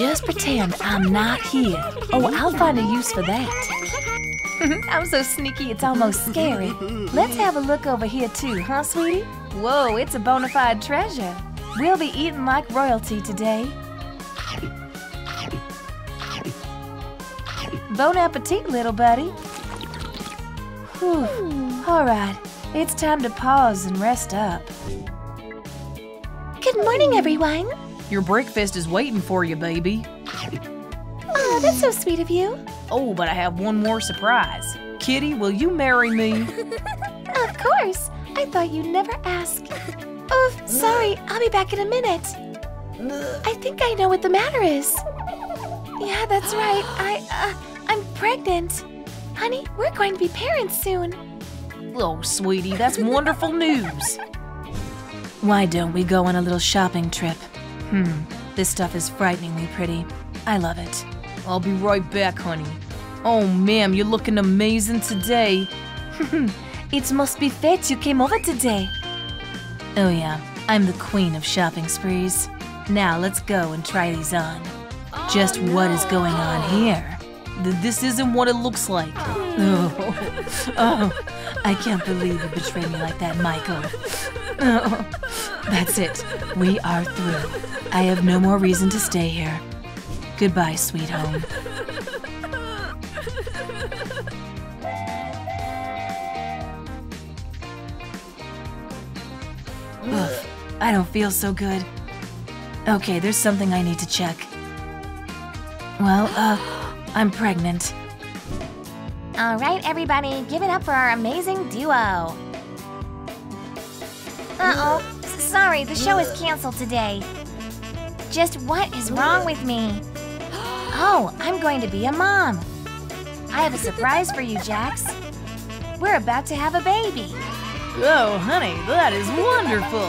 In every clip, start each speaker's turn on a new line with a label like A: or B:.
A: just pretend I'm not here. Oh, I'll find a use for that. I'm so sneaky, it's almost scary. Let's have a look over here too, huh, sweetie? Whoa, it's a bona fide treasure. We'll be eating like royalty today. Bon appetit, little buddy. Whew. All right, it's time to pause and rest up. Good morning, everyone.
B: Your breakfast is waiting for you, baby.
A: Oh, that's so sweet of you.
B: Oh, but I have one more surprise. Kitty, will you marry me?
A: Of course. I thought you'd never ask. Oh, sorry. I'll be back in a minute. I think I know what the matter is. Yeah, that's right. I, uh, I'm pregnant. Honey, we're going to be parents soon.
B: Oh, sweetie, that's wonderful news.
A: Why don't we go on a little shopping trip? Hmm, this stuff is frighteningly pretty. I love it.
B: I'll be right back, honey. Oh, ma'am, you're looking amazing today.
A: It must be fate you came over today. Oh yeah, I'm the queen of shopping sprees. Now let's go and try these on. Just what is going on here?
B: Th- This isn't what it looks like.
A: Oh, oh, I can't believe you betrayed me like that, Michael. Oh, that's it. We are through. I have no more reason to stay here. Goodbye, sweet home. Ugh, I don't feel so good. Okay, there's something I need to check. Well, uh, I'm pregnant.
C: All right, everybody, give it up for our amazing duo. Uh-oh. Sorry, the show is canceled today. Just what is wrong with me? Oh, I'm going to be a mom. I have a surprise for you, Jax. We're about to have a baby.
B: Oh, honey, that is wonderful.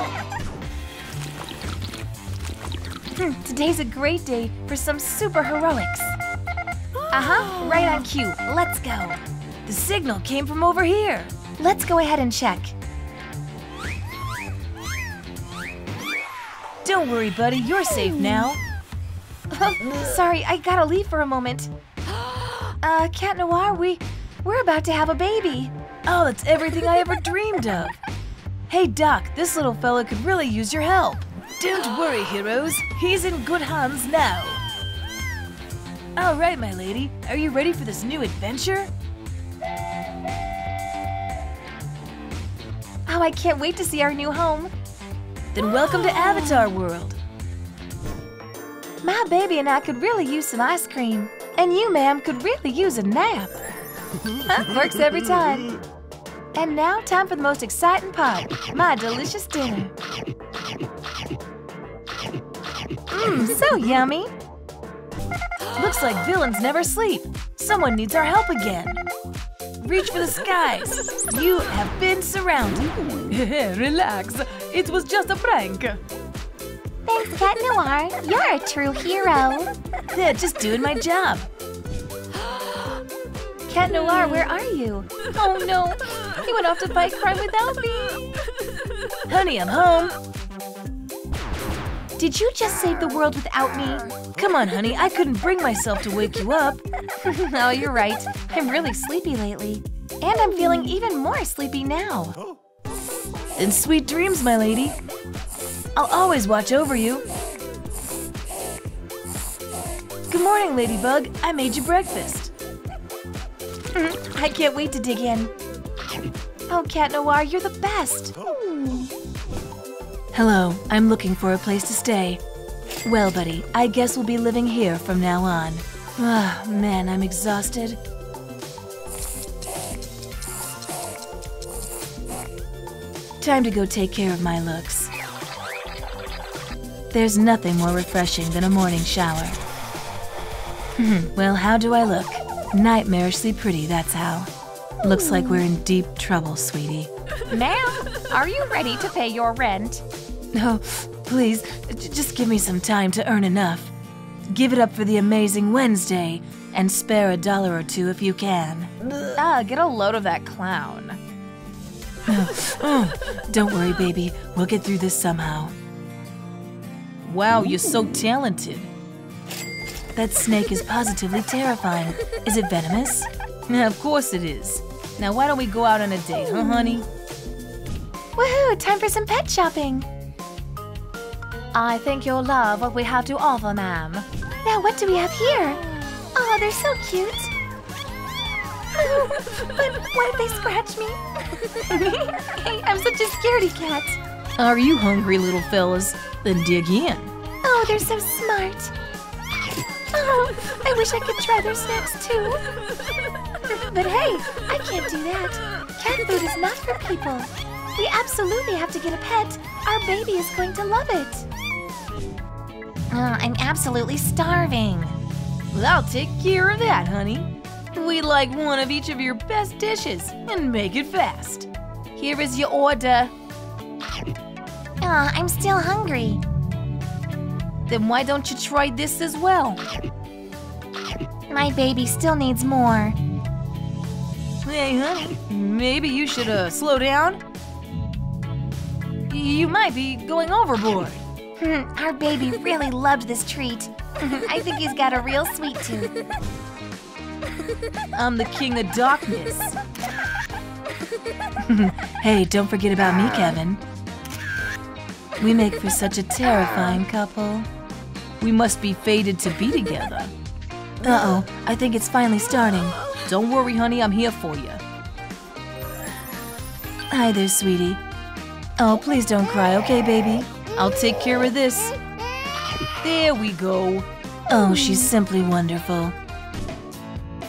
A: Hmm, Today's a great day for some super heroics. Uh-huh, right on cue. Let's go. The signal came from over here. Let's go ahead and check. Don't worry, buddy, you're safe now. Sorry, I gotta leave for a moment. Uh, Cat Noir, we we're about to have a baby. Oh, that's everything I ever dreamed of. Hey, Doc, this little fella could really use your help. Don't worry, heroes. He's in good hands now. All right, my lady. Are you ready for this new adventure? Oh, I can't wait to see our new home. Then welcome to Avatar World. My baby and I could really use some ice cream. And you, ma'am, could really use a nap. Works every time. And now, time for the most exciting part my delicious dinner. Mmm, so yummy. Looks like villains never sleep. Someone needs our help again. Reach for the skies. You have been surrounded. Relax. It was just a prank.
C: Thanks, Cat Noir. You're a true hero.
A: Yeah, just doing my job. Cat Noir, where are you? Oh no, he went off to fight crime without me. Honey, I'm home. Did you just save the world without me? Come on, honey, I couldn't bring myself to wake you up. oh, you're right. I'm really sleepy lately. And I'm feeling even more sleepy now. And sweet dreams, my lady. I'll always watch over you. Good morning, Ladybug. I made you breakfast. Mm-hmm. I can't wait to dig in. Oh, Cat Noir, you're the best. Hello, I'm looking for a place to stay. Well, buddy, I guess we'll be living here from now on. Ah, man, I'm exhausted. Time to go take care of my looks. There's nothing more refreshing than a morning shower. Hmm, well, how do I look? Nightmarishly pretty, that's how. Looks like we're in deep trouble, sweetie.
C: Ma'am, are you ready to pay your rent?
A: No, please, j- just give me some time to earn enough. Give it up for the amazing Wednesday, and spare a dollar or two if you can.
B: Ah, get a load of that clown.
A: Oh, don't worry, baby. We'll get through this somehow.
B: Wow, you're so talented.
A: That snake is positively terrifying. Is it venomous?
B: Of course it is. Now why don't we go out on a date, huh, honey?
A: Woohoo! Time for some pet shopping. I think you'll love what we have to offer, ma'am. Now, what do we have here? Oh, they're so cute. but what if they scratch me? hey, I'm such a scaredy cat.
B: Are you hungry, little fellas? Then dig in.
A: Oh, they're so smart. Oh, I wish I could try their snacks too. But hey, I can't do that. Cat food is not for people. We absolutely have to get a pet. Our baby is going to love it.
C: Oh, I'm absolutely starving.
B: Well, I'll take care of that, honey. We'd like one of each of your best dishes and make it fast. Here is your order.
C: Oh, I'm still hungry.
B: Then why don't you try this as well?
C: My baby still needs more.
B: Hey, honey, maybe you should uh, slow down. You might be going overboard.
C: Our baby really loved this treat. I think he's got a real sweet tooth.
B: I'm the king of darkness.
A: Hey, don't forget about me, Kevin. We make for such a terrifying couple.
B: We must be fated to be together.
A: Uh-oh, I think it's finally starting.
B: Don't worry, honey, I'm here for you.
A: Hi there, sweetie. Oh, please don't cry, okay, baby?
B: I'll take care of this. There we go.
A: Oh, she's simply wonderful.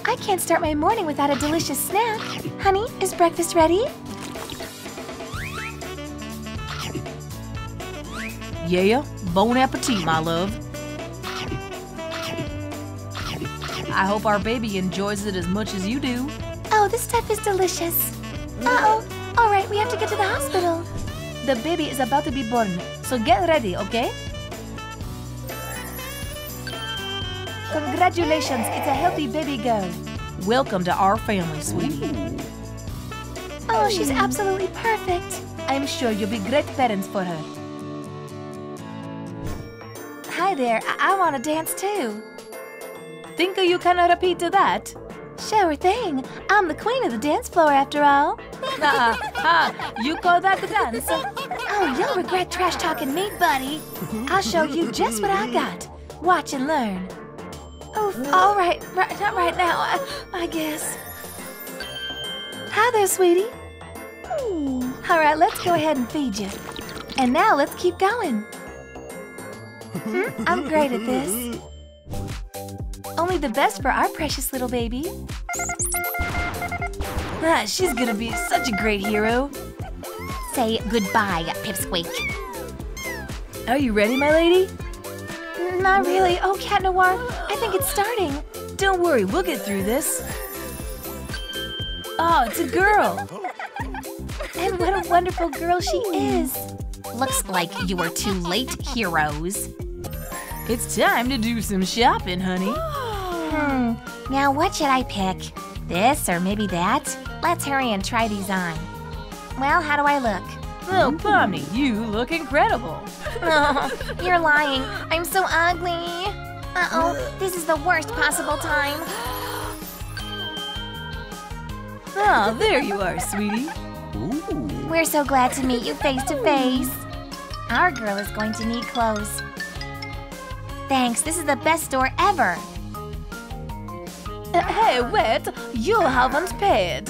C: I can't start my morning without a delicious snack. Honey, is breakfast ready?
B: Yeah, bon appetit, my love. I hope our baby enjoys it as much as you do.
C: Oh, this stuff is delicious. Uh-oh. All right, we have to get to the hospital.
B: The baby is about to be born, so get ready, okay? Congratulations, it's a healthy baby girl. Welcome to our family, sweetie.
C: Oh, she's absolutely perfect.
B: I'm sure you'll be great parents for her.
A: Hi there, I, I want to dance too.
B: Think you can repeat to that?
A: Sure thing. I'm the queen of the dance floor after all.
B: Ah, ah, you call that the dance?
A: Oh, you'll regret trash talking me, buddy. I'll show you just what I got. Watch and learn. Oh, all right, right not right now, I, I guess. Hi there, sweetie. All right, let's go ahead and feed you. And now let's keep going. Hmm, I'm great at this. Only the best for our precious little baby. Ah, she's gonna be such a great hero.
C: Say goodbye, Pipsqueak.
A: Are you ready, my lady? Not really. Oh, Cat Noir, I think it's starting. Don't worry, we'll get through this. Oh, it's a girl. And what a wonderful girl she is.
C: Looks like you were too late, heroes.
B: It's time to do some shopping, honey.
C: Hmm, now what should I pick? This or maybe that? Let's hurry and try these on. Well, how do I look?
B: Oh, Pomni, you look incredible.
C: Oh, you're lying. I'm so ugly. Uh-oh, this is the worst possible time.
B: Ah, there you are, sweetie.
C: We're so glad to meet you face to face. Our girl is going to need clothes. Thanks, this is the best store ever.
B: Uh, hey, wait, you haven't paid.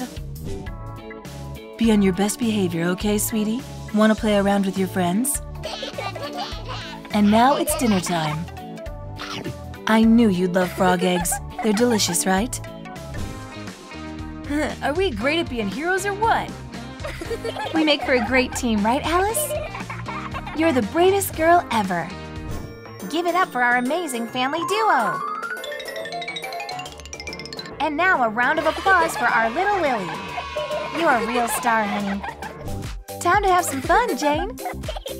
A: Be on your best behavior, okay, sweetie? Want to play around with your friends? And now it's dinner time. I knew you'd love frog eggs. They're delicious, right?
B: Are we great at being heroes or what?
A: We make for a great team, right, Alice? You're the bravest girl ever.
C: Give it up for our amazing family duo. And now a round of applause for our little Lily. You're a real star, honey.
A: Time to have some fun, Jane.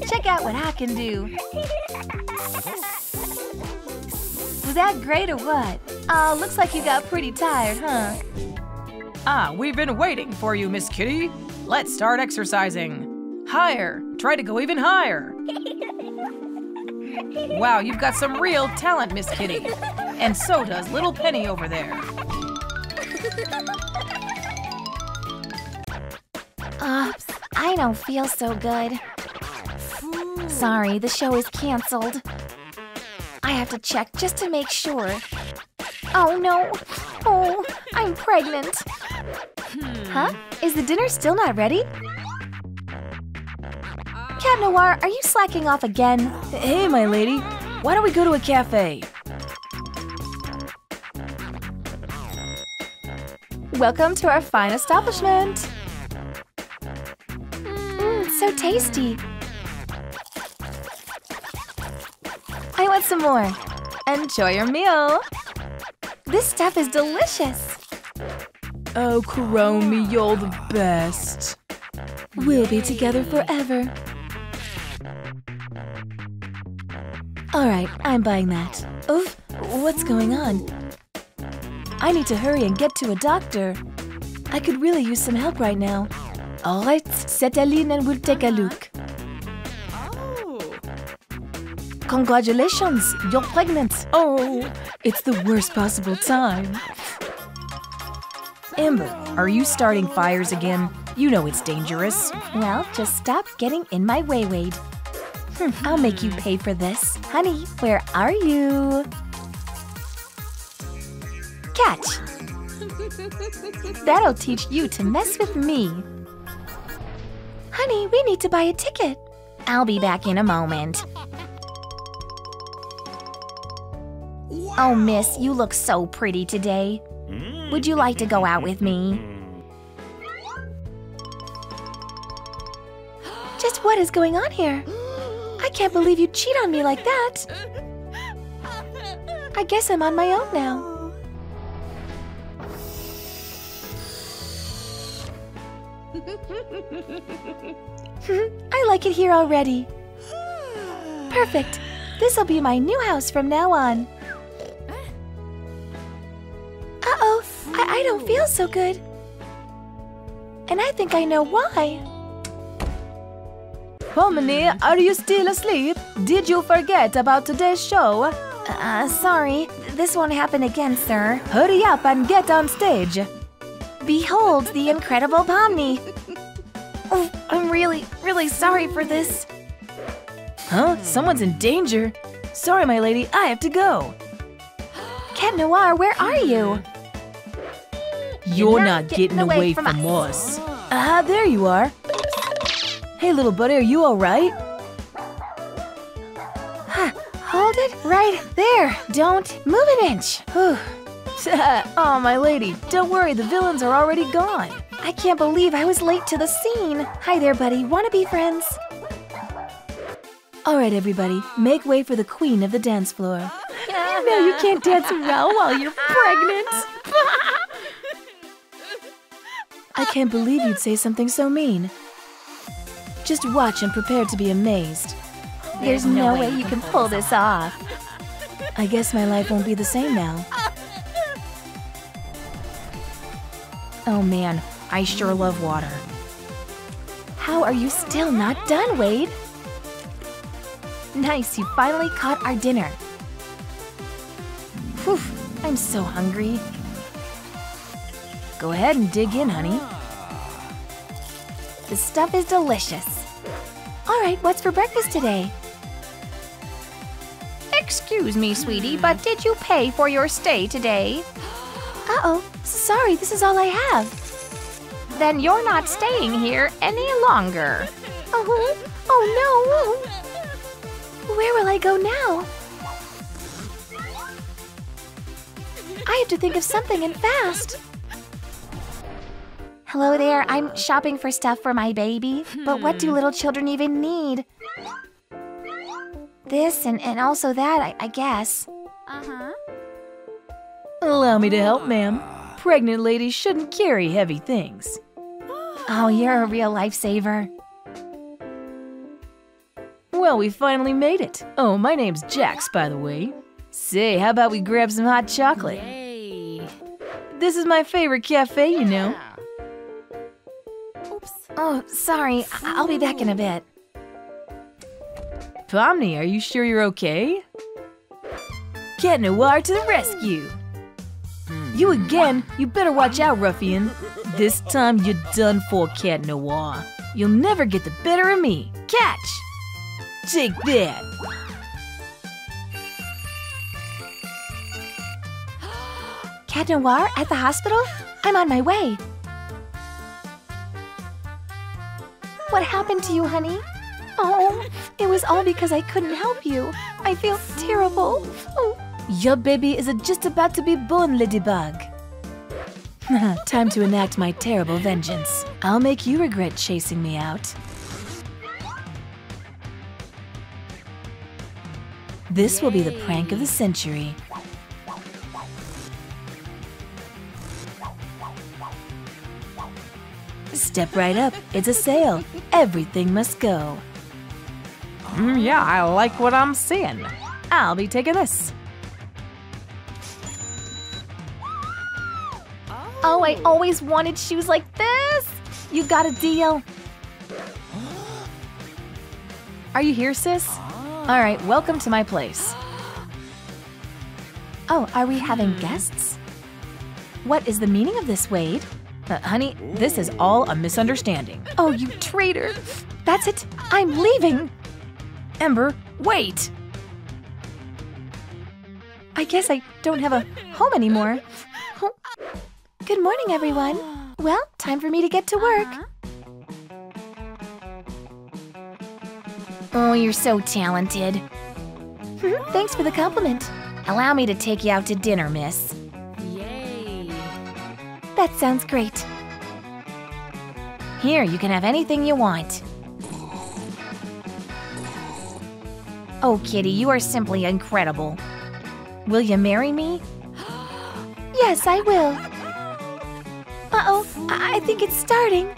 A: Check out what I can do. Was that great or what? Oh, looks like you got pretty tired, huh?
B: Ah, we've been waiting for you, Miss Kitty. Let's start exercising. Higher. Try to go even higher. Wow, you've got some real talent, Miss Kitty. And so does little Penny over there.
C: Uh, I don't feel so good. Sorry, the show is canceled. I have to check just to make sure. Oh no! Oh, I'm pregnant. Huh? Is the dinner still not ready? Noir, are you slacking off again?
A: Hey, my lady, why don't we go to a cafe? Welcome to our fine establishment.
C: Mmm, so tasty.
A: I want some more. Enjoy your meal.
C: This stuff is delicious.
A: Oh, Chromie, you're the best. We'll be together forever. Alright, I'm buying that. Oof, what's going on? I need to hurry and get to a doctor. I could really use some help right now. Alright, set Aline and we'll take a look. Oh. Congratulations, you're pregnant. Oh, it's the worst possible time. Ember, are you starting fires again? You know it's dangerous.
C: Well, just stop getting in my way, Wade. Hmm, I'll make you pay for this. Honey, where are you? Catch! That'll teach you to mess with me. Honey, we need to buy a ticket. I'll be back in a moment. Oh, miss, you look so pretty today. Would you like to go out with me? Just what is going on here? I can't believe you'd cheat on me like that. I guess I'm on my own now. I like it here already. Perfect. This'll be my new house from now on. Uh-oh, I, I don't feel so good. And I think I know why.
A: Pomni, are you still asleep? Did you forget about today's show?
C: Uh, sorry. This won't happen again, sir.
A: Hurry up and get on stage.
C: Behold the incredible Pomni. Oh, I'm really, really sorry for this.
A: Huh? Someone's in danger. Sorry, my lady, I have to go.
C: Cat Noir, where are you?
A: You're
C: not
A: not,
C: getting
A: getting,
C: away
A: away,
C: from
A: from,
C: us.
A: us. Ah, there you are. Hey, little buddy, are you all right?
C: Huh, hold it right there. Don't move an inch.
A: Oh, my lady, don't worry, the villains are already gone.
C: I can't believe I was late to the scene. Hi there, buddy. Wanna be friends?
A: All right, everybody, make way for the queen of the dance floor. You know you can't dance well while you're pregnant. I can't believe you'd say something so mean. Just watch and prepare to be amazed.
C: There's no way you can pull this off.
A: I guess my life won't be the same now. Oh man, I sure love water.
C: How are you still not done, Wade? Nice, you finally caught our dinner. Whew, I'm so hungry.
A: Go ahead and dig in, honey.
C: The stuff is delicious. All right, what's for breakfast today?
B: Excuse me, sweetie, but did you pay for your stay today?
C: Uh-oh, sorry, this is all I have.
B: Then you're not staying here any longer.
C: Oh, oh no! Where will I go now? I have to think of something and fast. Hello there, I'm shopping for stuff for my baby. But what do little children even need? This and, and also that, I, I guess. Uh-huh.
A: Allow me to help, ma'am. Pregnant ladies shouldn't carry heavy things.
C: Oh, you're a real lifesaver.
A: Well, we finally made it. Oh, my name's Jax, by the way. Say, how about we grab some hot chocolate? This is my favorite cafe, you know.
C: Oh, sorry, I- I'll be back in a bit.
A: Pomni, are you sure you're okay? Cat Noir to the rescue! You again? You better watch out, ruffian. This time you're done for, Cat Noir. You'll never get the better of me. Catch! Take that!
B: Cat Noir at the hospital? I'm on my way. What happened to you, honey? Oh, it was all because I couldn't help you. I feel terrible. Oh.
A: Your baby is just about to be born, Ladybug. Time to enact my terrible vengeance. I'll make you regret chasing me out. This will be the prank of the century. Step right up. It's a sale. Everything must go. Mm, yeah, I like what I'm seeing. I'll be taking this.
B: Oh, I always wanted shoes like this. You got a deal.
A: Are you here, sis? All right, welcome to my place.
B: Oh, are we having guests? What is the meaning of this, Wade?
A: Uh, honey, this is all a misunderstanding.
B: Oh, you traitor! That's it. I'm leaving.
A: Ember, wait!
B: I guess I don't have a home anymore. Good morning, everyone. Well, time for me to get to work.
C: Oh, you're so talented.
B: Thanks for the compliment.
C: Allow me to take you out to dinner, miss.
B: That sounds great.
C: Here, you can have anything you want. Oh, Kitty, you are simply incredible. Will you marry me?
B: Yes, I will. Uh-oh, I, I think it's starting.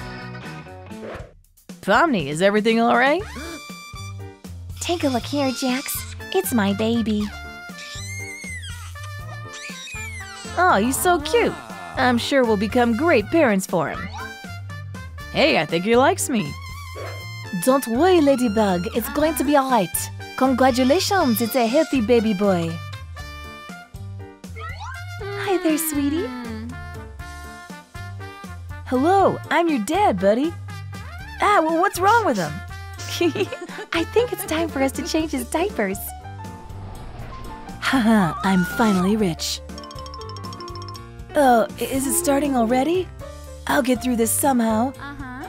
A: Pomni, is everything all right?
B: Take a look here, Jax. It's my baby.
A: Oh, he's so cute. I'm sure we'll become great parents for him. Hey, I think he likes me. Don't worry, Ladybug. It's going to be alright. Congratulations, it's a healthy baby boy.
B: Hi there, sweetie.
A: Hello, I'm your dad, buddy. Ah, well, what's wrong with him?
B: I think it's time for us to change his diapers.
A: Haha, I'm finally rich. Oh, is it starting already? I'll get through this somehow.
C: Uh-huh.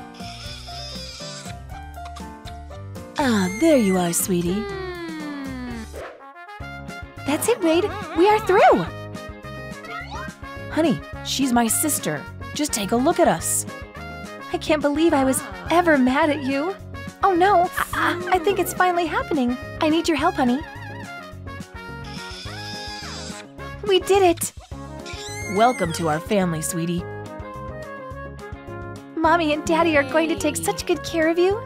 A: Ah, there you are, sweetie.
B: That's it, Wade. We are through.
A: Honey, she's my sister. Just take a look at us.
B: I can't believe I was ever mad at you. Oh no, I, I, I think it's finally happening. I need your help, honey. We did it!
A: Welcome to our family, sweetie.
B: Mommy and Daddy are going to take such good care of you.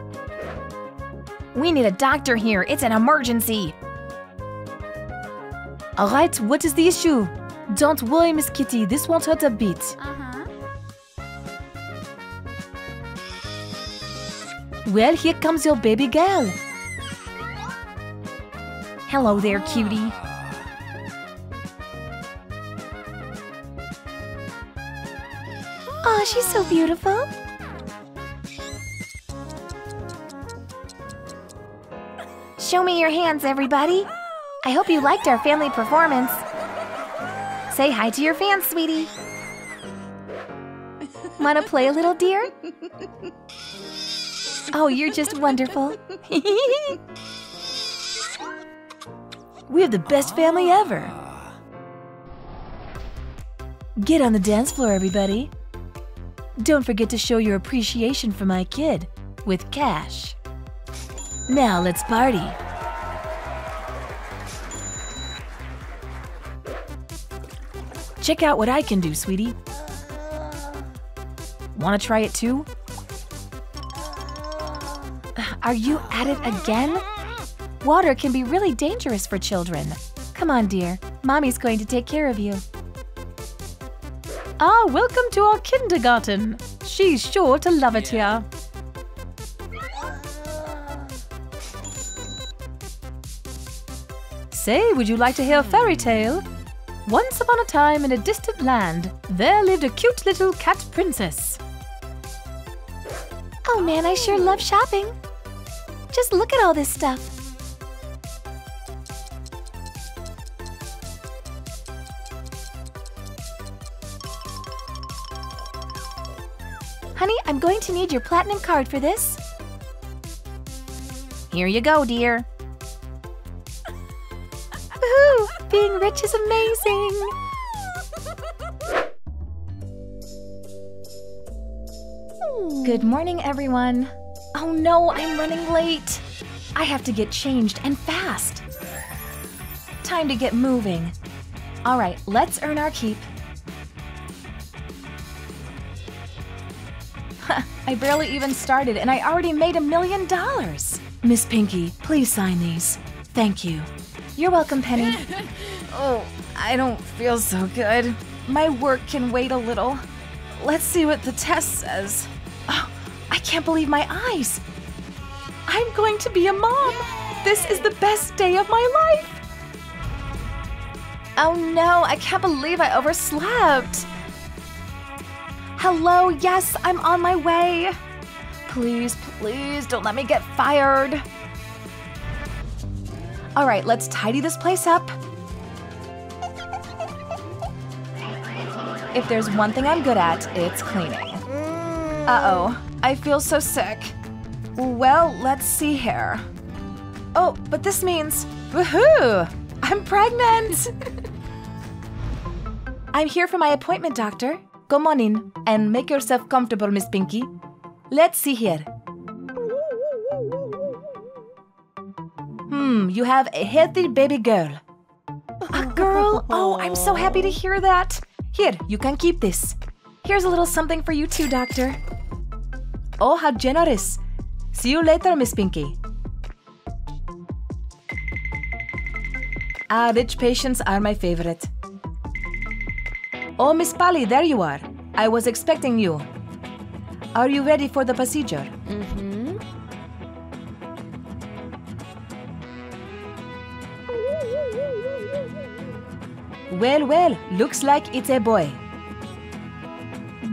C: We need a doctor here. It's an emergency.
A: Alright, what is the issue? Don't worry, Miss Kitty. This won't hurt a bit.
C: Uh-huh.
A: Well, here comes your baby girl.
C: Hello there, cutie.
B: Aw, she's so beautiful.
C: Show me your hands, everybody. I hope you liked our family performance. Say hi to your fans, sweetie.
B: Wanna play a little, dear? Oh, you're just wonderful.
A: we have the best family ever. Get on the dance floor, everybody. Don't forget to show your appreciation for my kid with cash. Now let's party. Check out what I can do, sweetie. Want to try it too?
B: Are you at it again? Water can be really dangerous for children. Come on, dear. Mommy's going to take care of you.
A: Ah, welcome to our kindergarten. She's sure to love it here.
B: Say, would you like to hear a fairy tale? Once upon a time in a distant land, there lived a cute little cat princess.
A: Oh man, I sure love shopping. Just look at all this stuff. Going to need your platinum card for this.
C: Here you go, dear.
A: Woohoo! Being rich is amazing! Good morning, everyone. Oh no, I'm running late. I have to get changed and fast. Time to get moving. All right, let's earn our keep. I barely even started and I already made a million dollars. Miss Pinky, please sign these. Thank you. You're welcome, Penny. oh, I don't feel so good. My work can wait a little. Let's see what the test says. Oh, I can't believe my eyes. I'm going to be a mom. This is the best day of my life. Oh no, I can't believe I overslept. Hello, yes, I'm on my way. Please, please don't let me get fired. All right, let's tidy this place up. If there's one thing I'm good at, it's cleaning. Uh-oh, I feel so sick. Well, let's see here. Oh, but this means, woohoo! I'm pregnant! I'm here for my appointment, doctor. Come on in and make yourself comfortable, Miss Pinky. Let's see here. Hmm, you have a healthy baby girl. A girl? Oh, I'm so happy to hear that. Here, you can keep this. Here's a little something for you too, doctor. Oh, how generous. See you later, Miss Pinky. Ah, rich patients are my favorite. Oh, Miss Polly, there you are. I was expecting you. Are you ready for the procedure?
B: Mm-hmm.
A: Well, well, looks like it's a boy.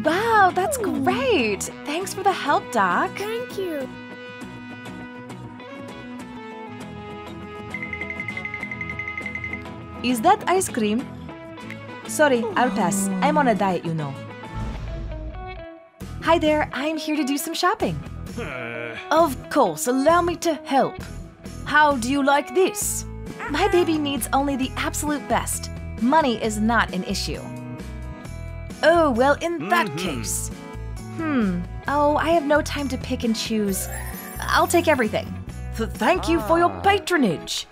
A: Wow, that's great! Thanks for the help, Doc.
C: Thank you.
A: Is that ice cream? Sorry, I'll pass. I'm on a diet, you know. Hi there, I'm here to do some shopping. Uh. of course, allow me to help. How do you like this? My uh-huh. baby needs only the absolute best. Money is not an issue. Oh, well, in that mm-hmm. case. Hmm. Oh, I have no time to pick and choose. I'll take everything. Th- thank you for your ah. patronage.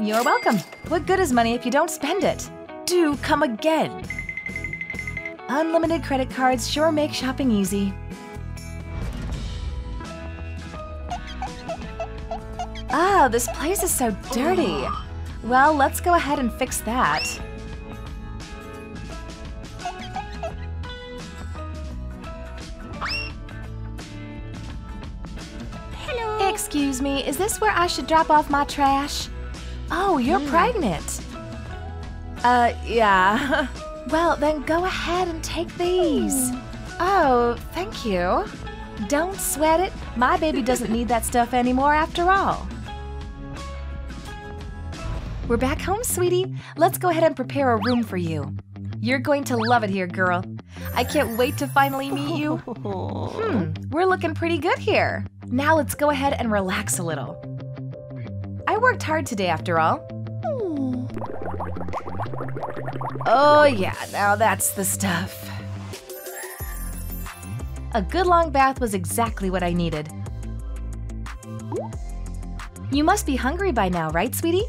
A: You're welcome. What good is money if you don't spend it? Do come again. Unlimited credit cards sure make shopping easy. Ah, this place is so dirty. Well, let's go ahead and fix that.
C: Hello.
A: Excuse me, is this where I should drop off my trash? Oh, you're pregnant. Uh, yeah. well, then go ahead and take these. Oh, thank you. Don't sweat it. My baby doesn't need that stuff anymore after all. We're back home, sweetie. Let's go ahead and prepare a room for you. You're going to love it here, girl. I can't wait to finally meet you. Hmm, we're looking pretty good here. Now let's go ahead and relax a little. I worked hard today after all. Oh yeah, now that's the stuff. A good long bath was exactly what I needed. You must be hungry by now, right, sweetie?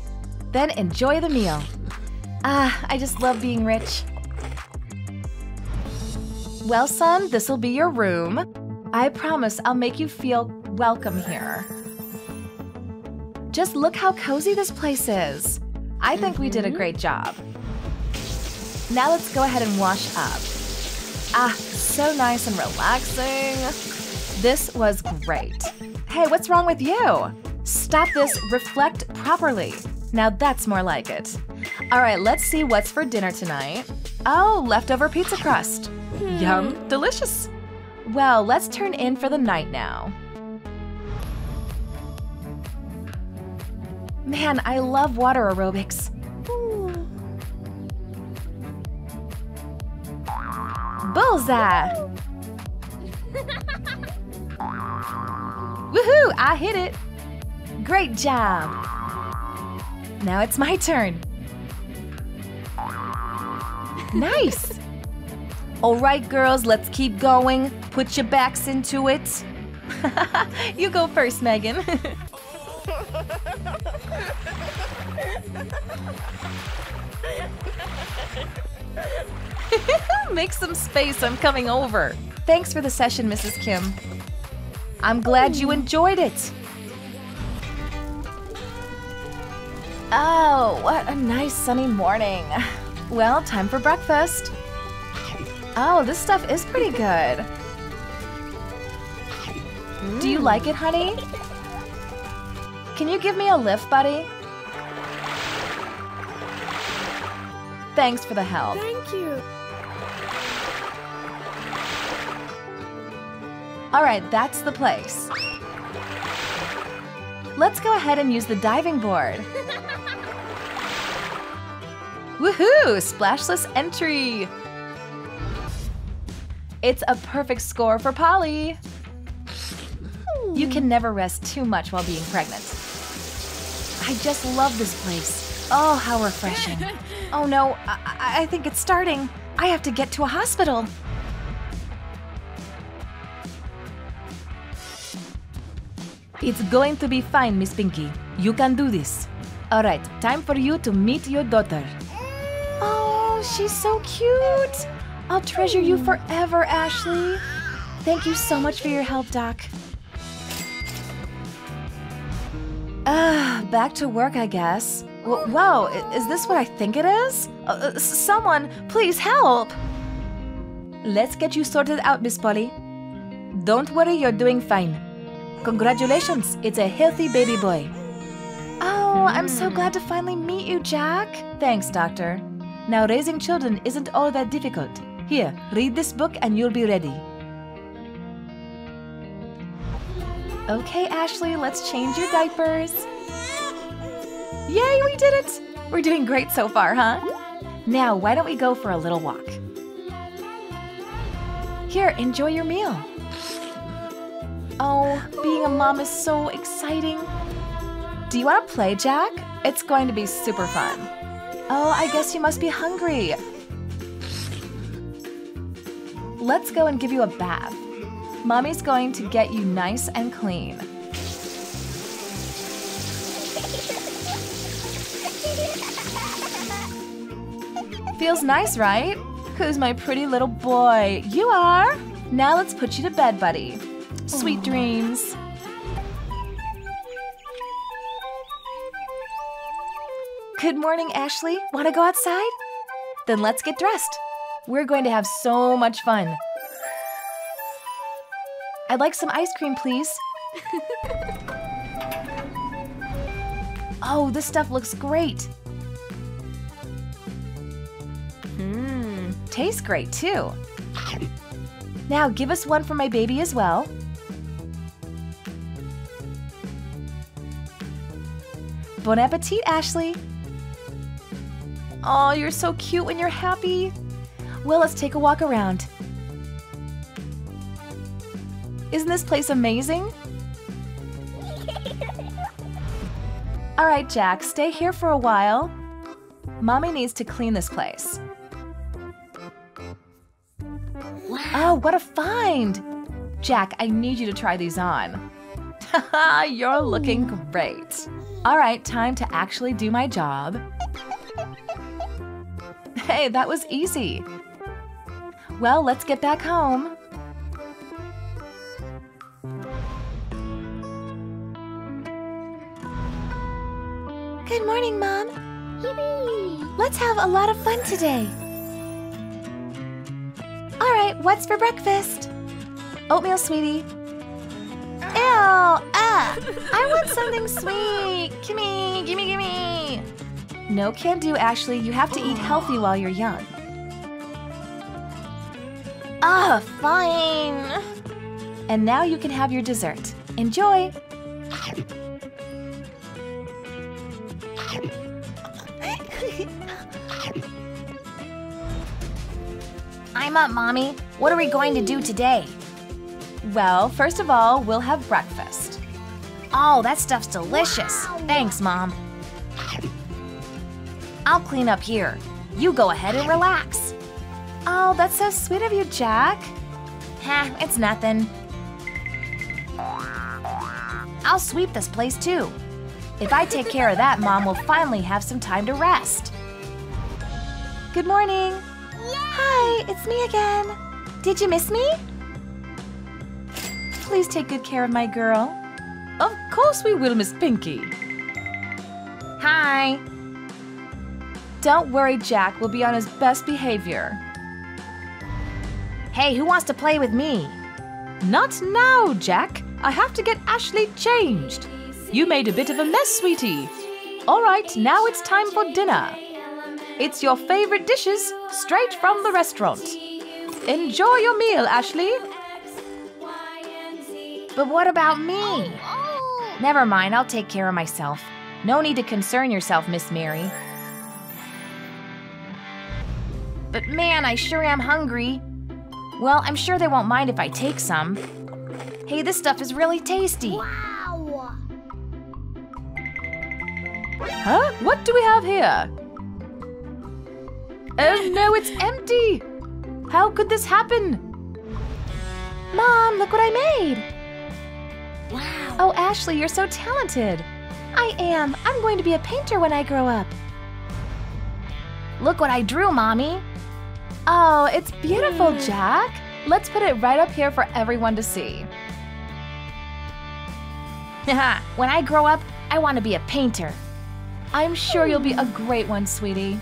A: Then enjoy the meal. Ah, I just love being rich. Well, son, this'll be your room. I promise I'll make you feel welcome here. Just look how cozy this place is. I think we did a great job. Now let's go ahead and wash up. Ah, so nice and relaxing. This was great. Hey, what's wrong with you? Stop this, reflect properly. Now that's more like it. All right, let's see what's for dinner tonight. Oh, leftover pizza crust. Yum, delicious. Well, let's turn in for the night now. Man, I love water aerobics. Bullseye! Woohoo! I hit it! Great job! Now it's my turn. Nice! All right, girls, let's keep going. Put your backs into it. you go first, Megan. Make some space, I'm coming over. Thanks for the session, Mrs. Kim. I'm glad you enjoyed it. Oh, what a nice sunny morning. Well, time for breakfast. Oh, this stuff is pretty good. Do you like it, honey? Can you give me a lift, buddy? Thanks for the help.
B: Thank you.
A: All right, that's the place. Let's go ahead and use the diving board. Woohoo! Splashless entry! It's a perfect score for Polly. You can never rest too much while being pregnant. I just love this place. Oh, how refreshing. Oh no, I, I- I think it's starting. I have to get to a hospital. It's going to be fine, Miss Pinky. You can do this. All right, time for you to meet your daughter. Oh, she's so cute. I'll treasure you forever, Ashley. Thank you so much for your help, Doc. Ah, back to work, I guess. W- wow, is this what I think it is? Uh, uh, someone, please help! Let's get you sorted out, Miss Polly. Don't worry, you're doing fine. Congratulations, it's a healthy baby boy. Oh, I'm so glad to finally meet you, Jack. Thanks, Doctor. Now, raising children isn't all that difficult. Here, read this book and you'll be ready. Okay, Ashley, let's change your diapers. Yay, we did it! We're doing great so far, huh? Now, why don't we go for a little walk? Here, enjoy your meal. Oh, being a mom is so exciting. Do you want to play, Jack? It's going to be super fun. Oh, I guess you must be hungry. Let's go and give you a bath. Mommy's going to get you nice and clean. Feels nice, right? Who's my pretty little boy? You are! Now let's put you to bed, buddy. Sweet dreams. Good morning, Ashley. Want to go outside? Then let's get dressed. We're going to have so much fun. I'd like some ice cream, please. oh, this stuff looks great. Mmm, tastes great too. Now give us one for my baby as well. Bon appetit, Ashley. Oh, you're so cute when you're happy. Well, let's take a walk around. Isn't this place amazing? All right, Jack, stay here for a while. Mommy needs to clean this place. Wow. Oh, what a find! Jack, I need you to try these on. Haha, you're looking great. All right, time to actually do my job. Hey, that was easy. Well, let's get back home. Good morning, Mom. Let's have a lot of fun today. All right, what's for breakfast? Oatmeal, sweetie. Ew! I want something sweet. Gimme, gimme, gimme. No can do, Ashley. You have to eat healthy while you're young.
C: Ah, fine.
A: And now you can have your dessert. Enjoy!
C: I'm up, Mommy. What are we going to do today?
A: Well, first of all, we'll have breakfast.
C: Oh, that stuff's delicious. Thanks, Mom. I'll clean up here. You go ahead and relax.
A: Oh, that's so sweet of you, Jack.
C: Heh, it's nothing. I'll sweep this place too.
A: If I take care of that, Mom will finally have some time to rest. Good morning. Hi, it's me again. Did you miss me? Please take good care of my girl.
B: Of course we will, Miss Pinky.
C: Hi.
A: Don't worry, Jack will be on his best behavior.
C: Hey, who wants to play with me?
B: Not now, Jack. I have to get Ashley changed. You made a bit of a mess, sweetie. All right, now it's time for dinner. It's your favorite dishes, straight from the restaurant. Enjoy your meal, Ashley.
C: But what about me? Oh, oh. Never mind, I'll take care of myself. No need to concern yourself, Miss Mary. But man, I sure am hungry. Well, I'm sure they won't mind if I take some. Hey, this stuff is really tasty. Wow.
B: Huh? What do we have here? Oh no, it's empty! How could this happen?
A: Mom, look what I made! Wow. Oh, Ashley, you're so talented. I am. I'm going to be a painter when I grow up.
C: Look what I drew, Mommy.
A: Oh, it's beautiful, hmm. Jack. Let's put it right up here for everyone to see.
C: when I grow up, I want to be a painter.
A: I'm sure you'll be a hmm. great one, sweetie.